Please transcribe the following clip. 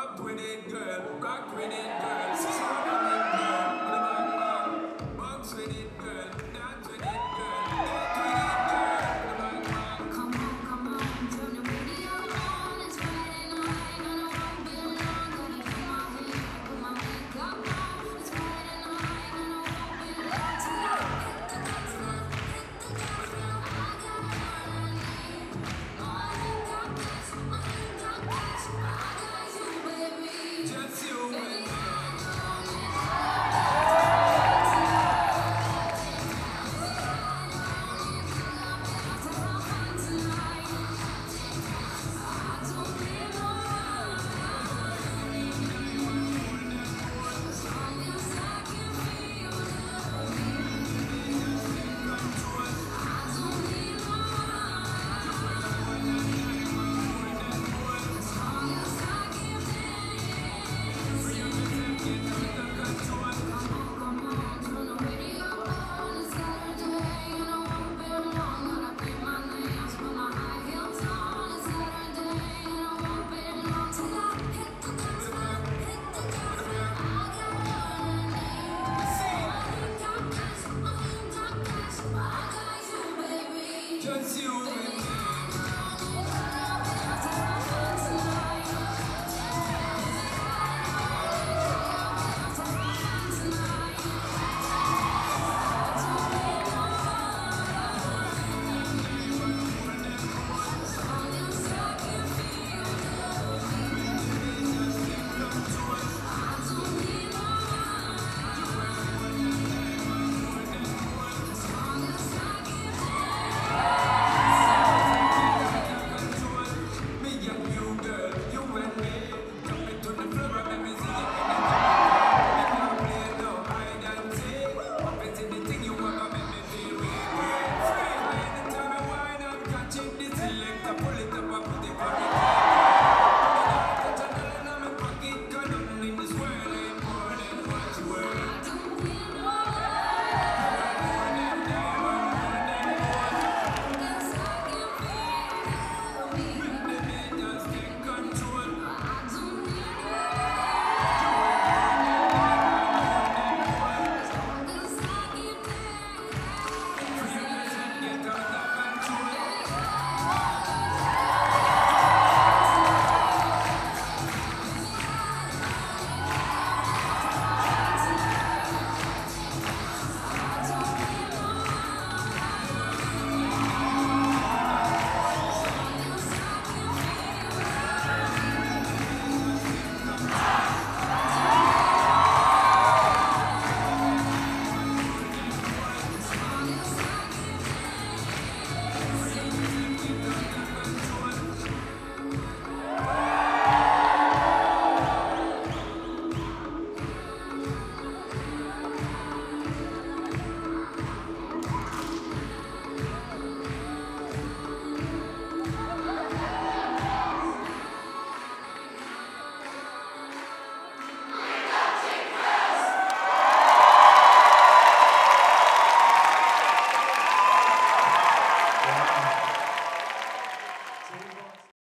cock twinning girl, cock twinning girl. pull it up, I put it on